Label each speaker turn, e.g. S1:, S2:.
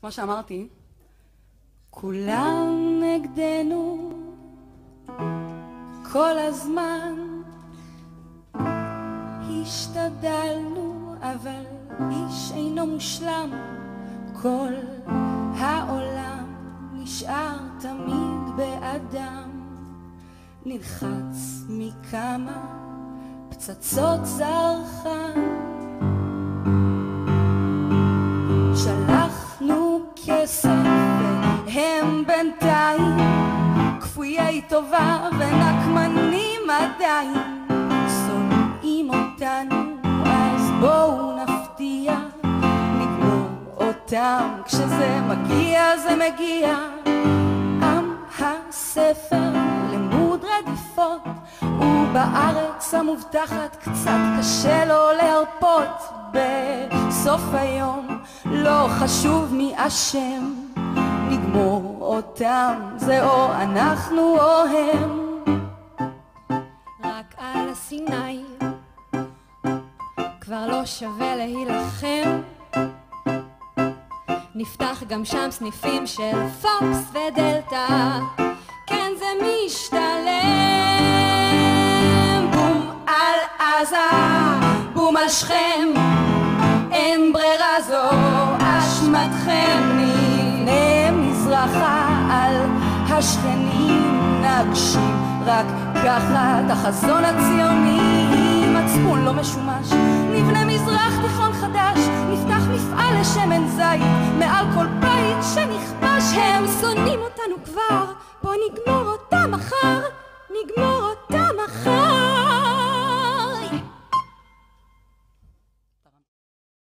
S1: כמו שאמרתי, כולם נגדנו כל הזמן. השתדלנו, אבל איש אינו מושלם. כל העולם נשאר תמיד באדם. נלחץ מכמה פצצות זרחן. והם בינתיים כפויי טובה ונקמנים עדיין שונאים אותנו אז בואו נפתיע נגמור אותם כשזה מגיע זה מגיע. עם הספר למוד רדיפות ובארץ המובטחת קצת קשה לו להרפות. בסוף היום לא חשוב מי אשם נגמור אותם זה או אנחנו או הם.
S2: רק על הסיני כבר לא שווה להילחם. נפתח גם שם סניפים של פוקס ודלתא. כן זה משתלם.
S1: בום על עזה, בום על שכם. אין ברירה זו אשמתכם. נבנה מזרחה השכנים נגשים. רק ככה את החזון הציוני מצפון לא משומש. נבנה מזרח תיכון חדש נפתח מפעל לשמן זית. מעל כל בית שנכבש
S2: הם שונאים אותנו כבר. בוא נגמור אותם מחר נגמור